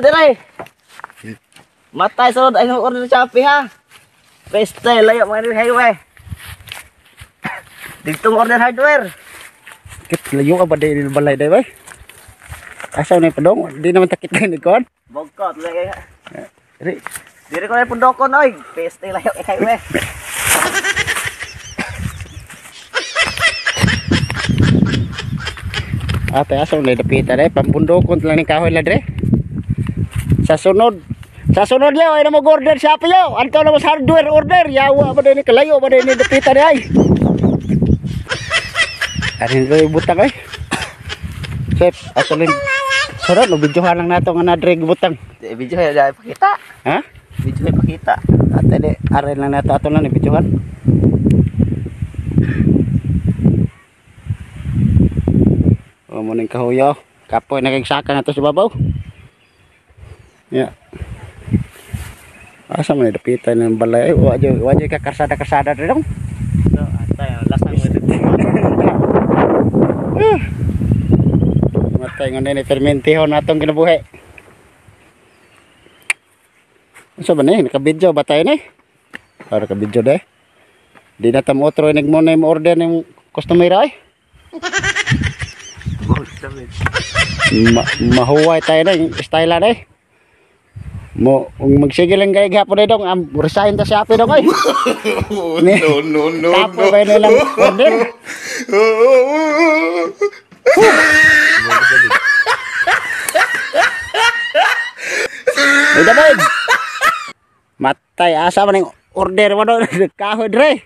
Dire. Matay sunod ay order sa Shopee ha. Peste layo mga ni highway. Dito order hardware. Kit layo ka ba dahil balay day bay? Asaw na padong, di naman takit ni kon. Bogkot lagi. Ri, Dire ko na pundokon oy. Peste layo kay highway. ate asaw na dapita day, pampundokon lang ni kahoy la dre. Sa sunod, sa sunod yaw ay mo order sa apo yaw. Anto na mo sa hardware order, yawa ba din ni kalayo ba din ni dapita day ay. Arin ko butang ay. Chef, asalin. Sarap, no, videohan lang nato nga na dre butang. Di video ya dai pakita. Ha? Ya pakita. Ate de, arin lang nato ato lang ni videohan. O mo ning kahuyo. Kapoy nagigsaka na to sa babaw. Ya. Asa man dapitan ng balay. Wa jo wa jo ka karsada-karsada dre dong. So, atay lasang mo dito. Matay ngon ni fermentihon atong kinabuhi. Unsa ba ni naka-video ba tayo ni? Para ka video de. Di na tam otro nag mo na mo order ng customer ay. Ma mahuway tayo na yung style na eh. Mo ung magsige lang kay gapon dong am resign ta sa api dong ay. Ni- no, no, no, Tapo ba nilang order? Ay David. Matay asa man yung order mo doon kahoy dre.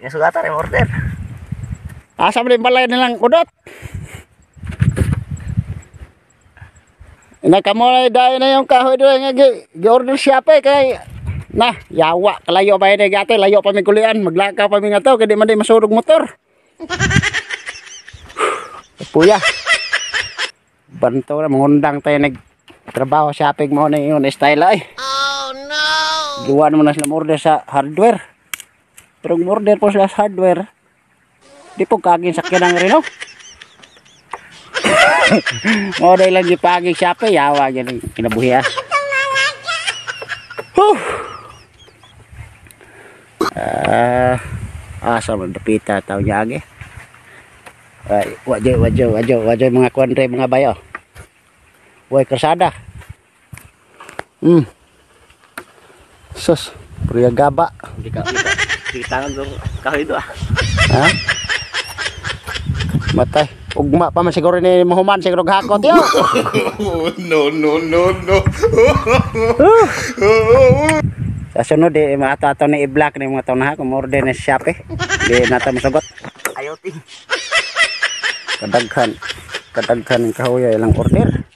Yang sugata rin order. Asa man yung balay nilang udot. Nakamulay dahil na yung kahoy doon nga gi- gi-order siya pa eh, kay na yawa kalayo pa yun gati layo pa mi kulian maglakaw pa mi nga to kaya di man di masurog motor. Puya. Banto na mangundang tayo nag trabaho shopping mo na yun style ay. Oh no! Gawa mo na sila order sa hardware. Pero order po sila sa hardware di po kaging sakyan ang rino mo dahil lang gipaging shopping yawa yan ang kinabuhi ah Huh. Ah, asa man dapita tao niya agi. Ay, wadyo, wadyo, wadyo, wadyo mga kwanre mga bayo. Way kasada. Hmm. Sus, puriya gaba. Hindi ka, hindi ka. Kita nga doon. Kahoy doon ah. Ha? Matay. Ugma pa man siguro ni Muhammad siguro gahakot yo. no, no, no, no. Sa sunod di maato-ato ni i-black ni mga taon na kung order ni Shopee. Di nata masagot. Ayaw ti. kadaghan kadaghan ng kahoy ilang order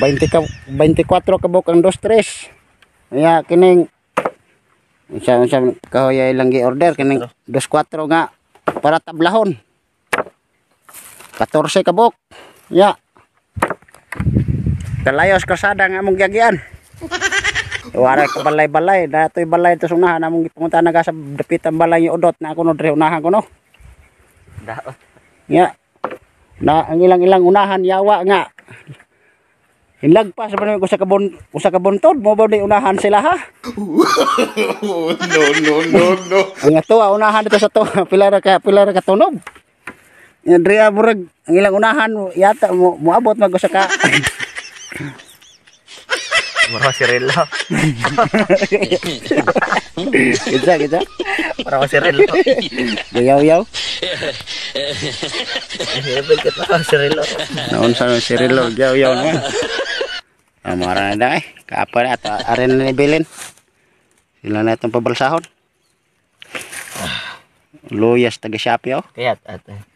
20 ka 24 ka buk ang dos tres kaya kining unsa unsa kahoy ilang gi order kining dos kwatro nga para tablahon 14 ka buk ya Kalayos kasada nga among giagian. Wara ka balay-balay, datoy balay to sunahan among gipunta naga sa dapitan balay yung udot na ako no dre unahan ko no. Daot. Nga. Na ang ilang-ilang unahan yawa nga. Hinlagpas pa namin ko sa kabon usa ka buntod mo ba di unahan sila ha? no, no, no, no. Ang tuwa unahan dito sa to pila ra ka pila ra ka tunog. Yan dre murag ang ilang unahan yata mo moabot mag usa ka. Mura si Relo. Kita kita. Mura si Relo. Yaw yaw. Hebel ka na si Relo. Naon sa si Rilo yaw yaw na. Amara na dai. Kaapa na at aren ni Belen. Sila na itong pabalsahon. Luyas taga oh. Kaya ate.